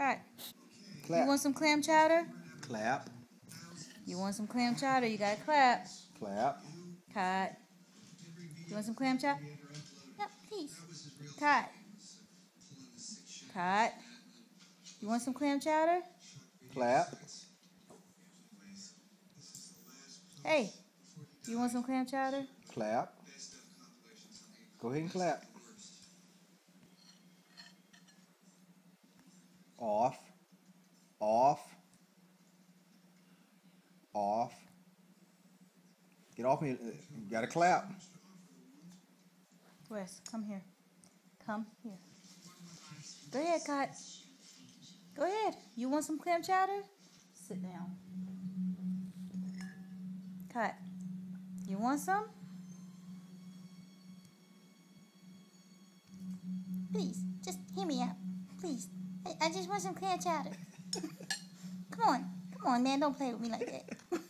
Cut. Clap. You want some clam chowder? Clap. You want some clam chowder? You gotta clap. Clap. Cut. You want some clam chowder? Yep, please. Cut. Cut. You want some clam chowder? Clap. Hey, you want some clam chowder? Clap. Go ahead and clap. Off. Off. Off. Get off me. You gotta clap. Wes, come here. Come here. Go ahead, Cut. Go ahead. You want some clam chowder? Sit down. Cut. You want some? Please, just hear me out. Please. I, just want some clam chowder. come on. Come on, man. Don't play with me like that.